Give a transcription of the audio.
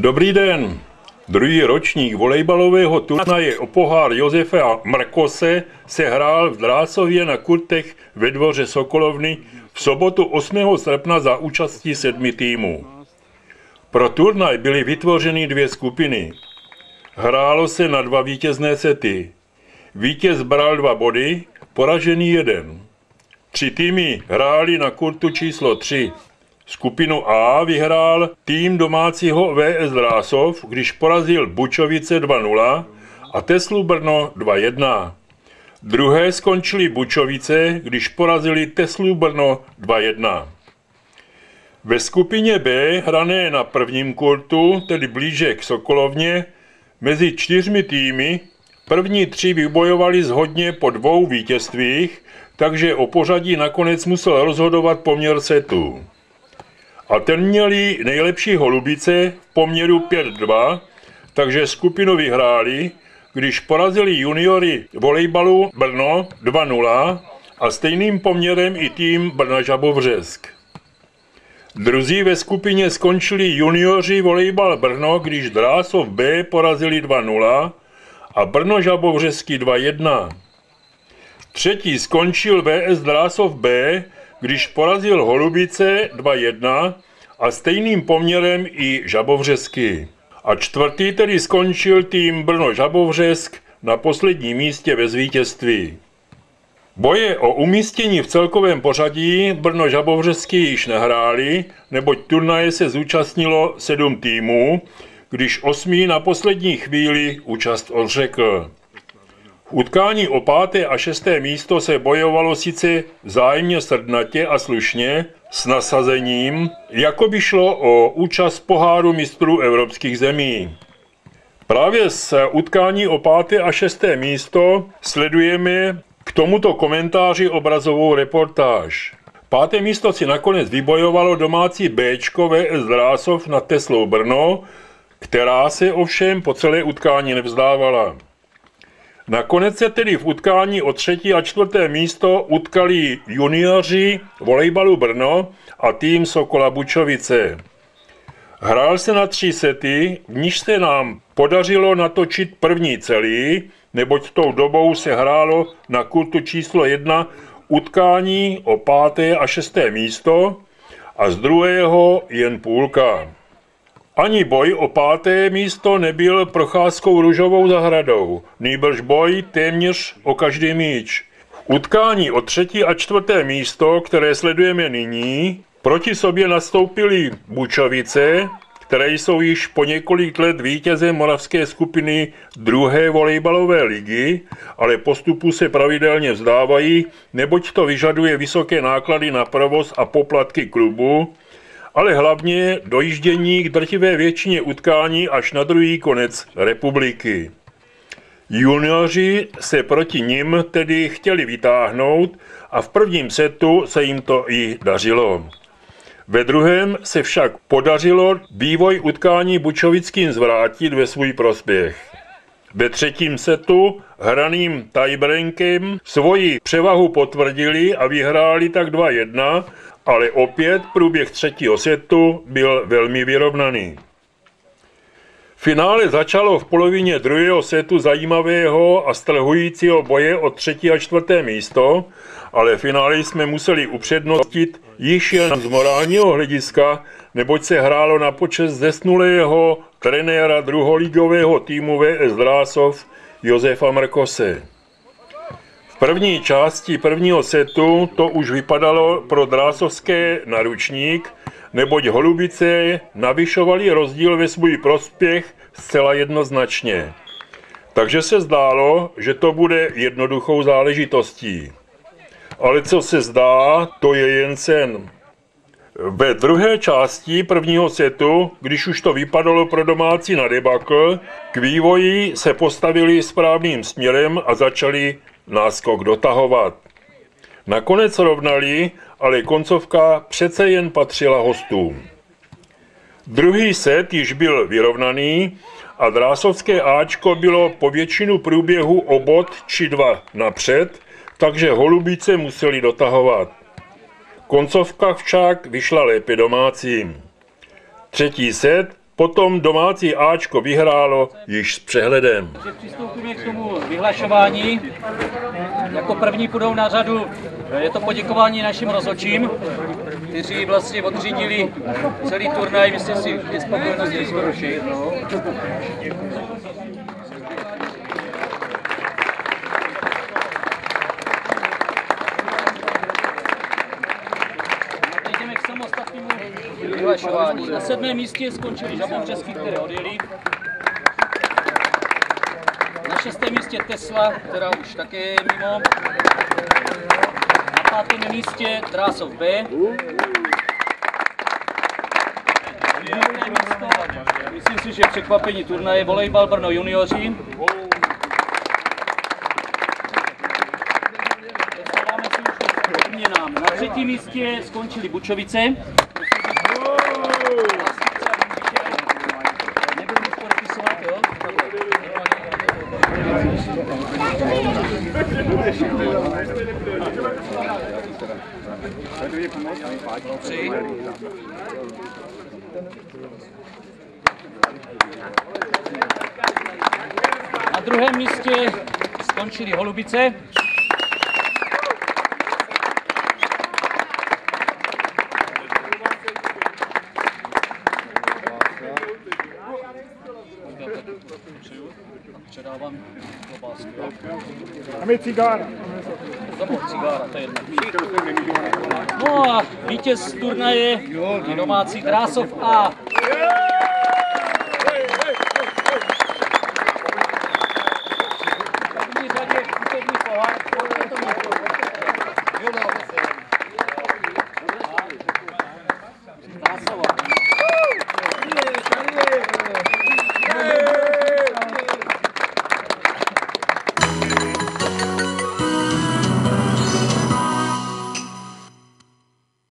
Dobrý den. Druhý ročník volejbalového turnaje o pohár Josefa Mrkose se hrál v Drásově na kurtech ve dvoře Sokolovny v sobotu 8. srpna za účastí sedmi týmů. Pro turnaj byly vytvořeny dvě skupiny. Hrálo se na dva vítězné sety. Vítěz bral dva body, poražený jeden. Tři týmy hráli na kurtu číslo 3. Skupinu A vyhrál tým domácího VS Drásov, když porazil Bučovice 2-0 a Teslu Brno 2-1. Druhé skončili Bučovice, když porazili Teslu Brno 2-1. Ve skupině B, hrané na prvním kurtu, tedy blíže k Sokolovně, mezi čtyřmi týmy, první tři vybojovali zhodně po dvou vítězstvích, takže o pořadí nakonec musel rozhodovat poměr setů. A ten měli nejlepší holubice v poměru 5-2, takže skupinu vyhráli, když porazili juniory volejbalu Brno 2-0 a stejným poměrem i tým Brna Žabovřesk. Druzí ve skupině skončili junioři volejbal Brno, když Drásov B porazili 2-0 a Brno Žabovřesky 2-1. Třetí skončil VS Drásov B, když porazil Holubice 2-1 a stejným poměrem i Žabovřesky. A čtvrtý tedy skončil tým Brno Žabovřesk na posledním místě ve zvítězství. Boje o umístění v celkovém pořadí Brno Žabovřesky již nehráli, neboť turnaje se zúčastnilo sedm týmů, když osmý na poslední chvíli účast odřekl. V utkání o páté a šesté místo se bojovalo sice zájemně srdnatě a slušně, s nasazením, jako by šlo o účast poháru mistrů evropských zemí. Právě z utkání o páté a šesté místo sledujeme k tomuto komentáři obrazovou reportáž. Páté místo si nakonec vybojovalo domácí Bčko VS Drásov na Teslou Brno, která se ovšem po celé utkání nevzdávala. Nakonec se tedy v utkání o třetí a čtvrté místo utkali junioři volejbalu Brno a tým Sokola Bučovice. Hrál se na tři sety, v níž se nám podařilo natočit první celý, neboť tou dobou se hrálo na kurtu číslo jedna utkání o páté a šesté místo a z druhého jen půlka. Ani boj o páté místo nebyl procházkou růžovou zahradou, nýbrž boj téměř o každý míč. Utkání o třetí a čtvrté místo, které sledujeme nyní, proti sobě nastoupili Bučovice, které jsou již po několik let vítězem moravské skupiny druhé volejbalové ligy, ale postupu se pravidelně vzdávají, neboť to vyžaduje vysoké náklady na provoz a poplatky klubu, ale hlavně dojíždění k drtivé většině utkání až na druhý konec republiky. Junioři se proti nim tedy chtěli vytáhnout a v prvním setu se jim to i dařilo. Ve druhém se však podařilo vývoj utkání Bučovickým zvrátit ve svůj prospěch. Ve třetím setu hraným tiebreakem svoji převahu potvrdili a vyhráli tak 2-1 ale opět průběh třetího setu byl velmi vyrovnaný. Finále začalo v polovině druhého setu zajímavého a strhujícího boje o třetí a čtvrté místo, ale finále jsme museli upřednostit již jen z morálního hlediska, neboť se hrálo na počest zesnulého trenéra druholigového týmu VS Drásov Josefa Mrkose první části prvního setu to už vypadalo pro drásovské naručník, neboť holubice navyšovali rozdíl ve svůj prospěch zcela jednoznačně. Takže se zdálo, že to bude jednoduchou záležitostí. Ale co se zdá, to je jen sen. Ve druhé části prvního setu, když už to vypadalo pro domácí na debakl, k vývoji se postavili správným směrem a začali náskok dotahovat. Nakonec rovnali, ale koncovka přece jen patřila hostům. Druhý set již byl vyrovnaný a drásovské Ačko bylo po většinu průběhu o bod či dva napřed, takže holubice museli dotahovat. Koncovka však vyšla lépe domácím. Třetí set Potom domácí Ačko vyhrálo již s přehledem. Přistoupíme k tomu vyhlašování. Jako první půjdou na řadu, je to poděkování našim rozhodčím, kteří vlastně odřídili celý turnaj, myslím si, ke spokojenosti skoro vyhlašování. Na sedmém místě skončili Žabomřesky, které odjeli. Na šestém místě Tesla, která už také je mimo. Na pátém místě Drásov B. Místo, myslím si, že překvapení turnaje volejbal Brno junioři. Dostáváme se už k odměnám. Na třetím místě skončili Bučovice. Na druhém místě skončili Holubice. Předávám klobásky. Dáme cigára. Zabor cigára, to je jedno. No a vítěz turnaje je domácí Krásov A.